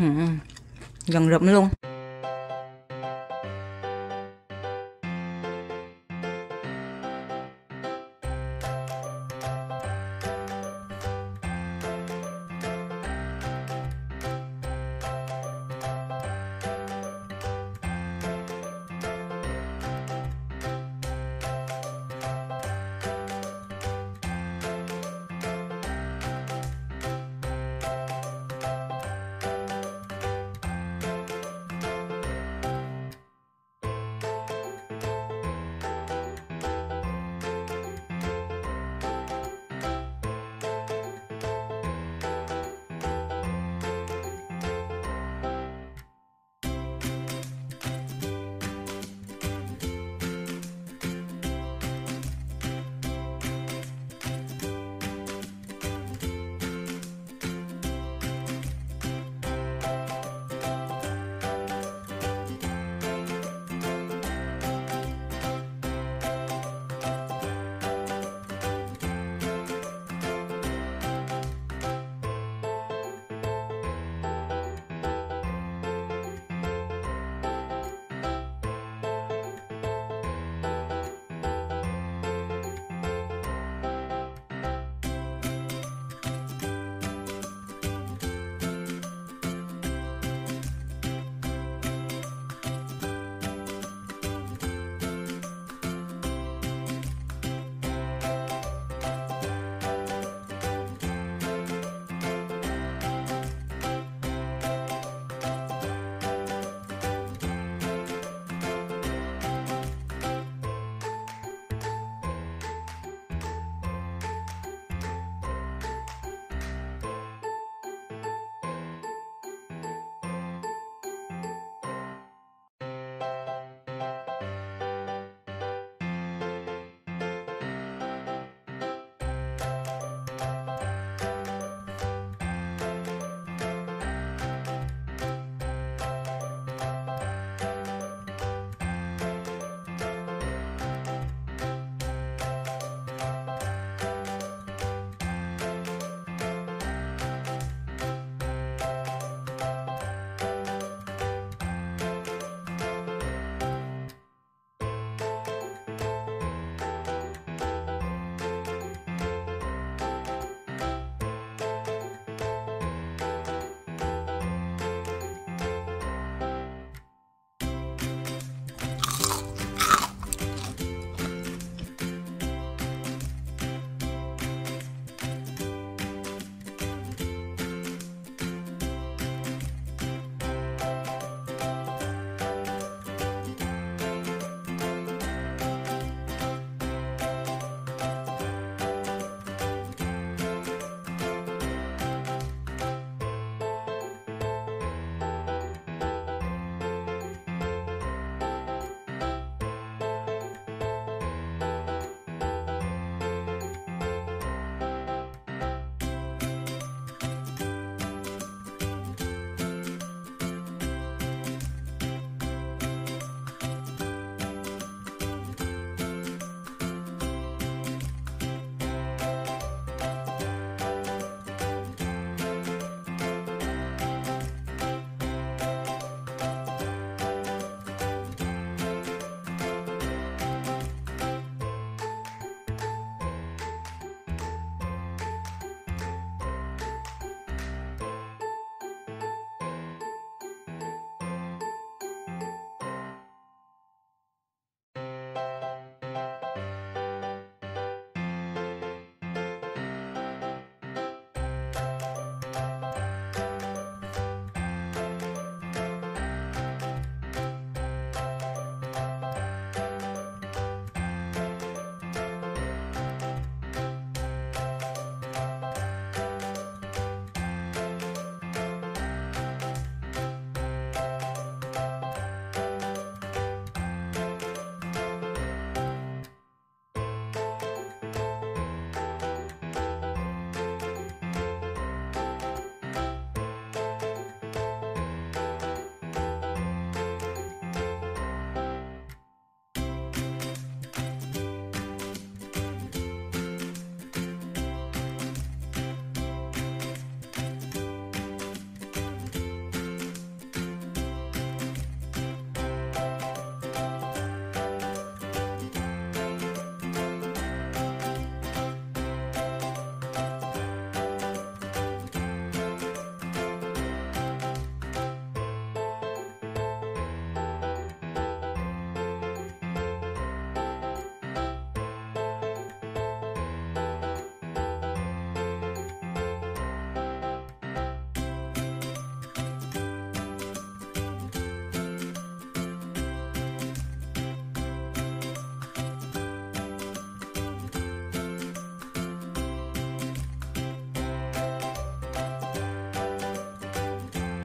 Ừ. ừ. Gần rụm luôn